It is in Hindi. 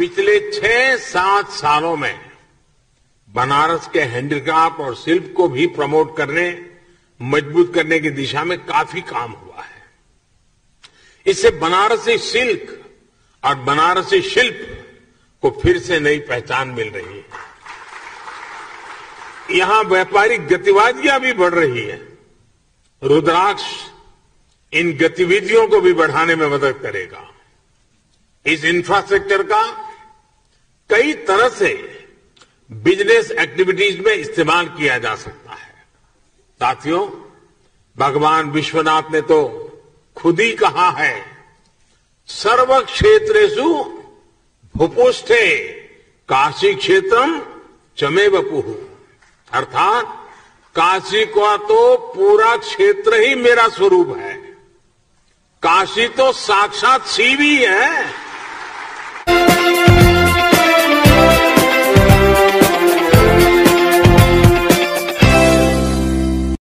पिछले छह सात सालों में बनारस के हैंडीक्राफ्ट और शिल्प को भी प्रमोट करने, मज़बूत करने की दिशा में काफ़ी काम हुआ है। इससे बनारसी सिल्क और बनारसी शिल्प को फिर से नई पहचान मिल रही है। यहाँ व्यापारिक गतिविधियाँ भी बढ़ रही है। रुद्राक्ष इन गतिविधियों को भी बढ़ाने में मदद करेगा। इस इंफ्रास्ट्रक्चर का कई तरह से बिज़नेस एक्टिविटीज़ में इस्तेमाल किया जा सकता है। साथियों, भगवान विश्वनाथ ने तो खुद ही कहा है सर्व क्षेत्रेशु भूपुष्ठे काशी क्षेत्रम चमे बपुहू अर्थात काशी का तो पूरा क्षेत्र ही मेरा स्वरूप है। काशी तो साक्षात शिव ही है।